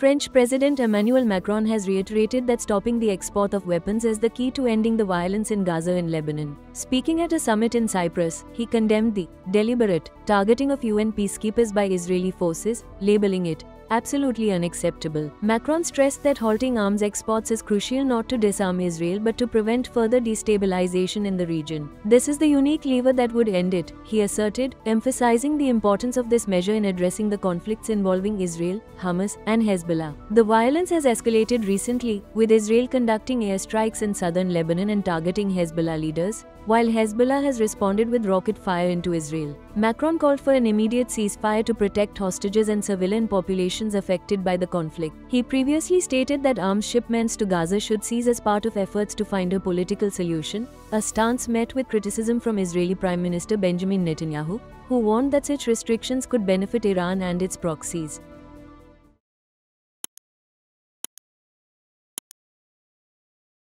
French President Emmanuel Macron has reiterated that stopping the export of weapons is the key to ending the violence in Gaza and Lebanon. Speaking at a summit in Cyprus, he condemned the deliberate targeting of UN peacekeepers by Israeli forces, labeling it absolutely unacceptable. Macron stressed that halting arms exports is crucial not to disarm Israel but to prevent further destabilization in the region. This is the unique lever that would end it, he asserted, emphasizing the importance of this measure in addressing the conflicts involving Israel, Hamas, and Hezbollah. The violence has escalated recently, with Israel conducting airstrikes in southern Lebanon and targeting Hezbollah leaders, while Hezbollah has responded with rocket fire into Israel. Macron called for an immediate ceasefire to protect hostages and civilian populations affected by the conflict. He previously stated that arms shipments to Gaza should cease as part of efforts to find a political solution, a stance met with criticism from Israeli Prime Minister Benjamin Netanyahu, who warned that such restrictions could benefit Iran and its proxies.